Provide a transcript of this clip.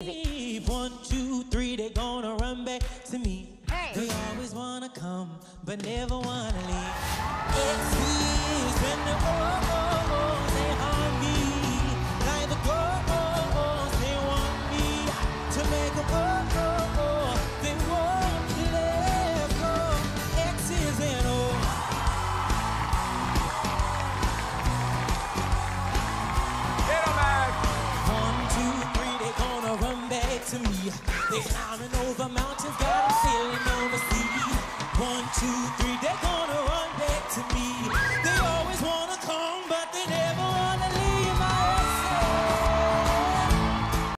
One, two, three, they gonna run back to me. Hey. They always wanna come, but never wanna leave. It's years when the oh, they haunt me. Like the oh, they want me to make a They're climbing over mountains, got them sailing on the sea. One, two, three, they're gonna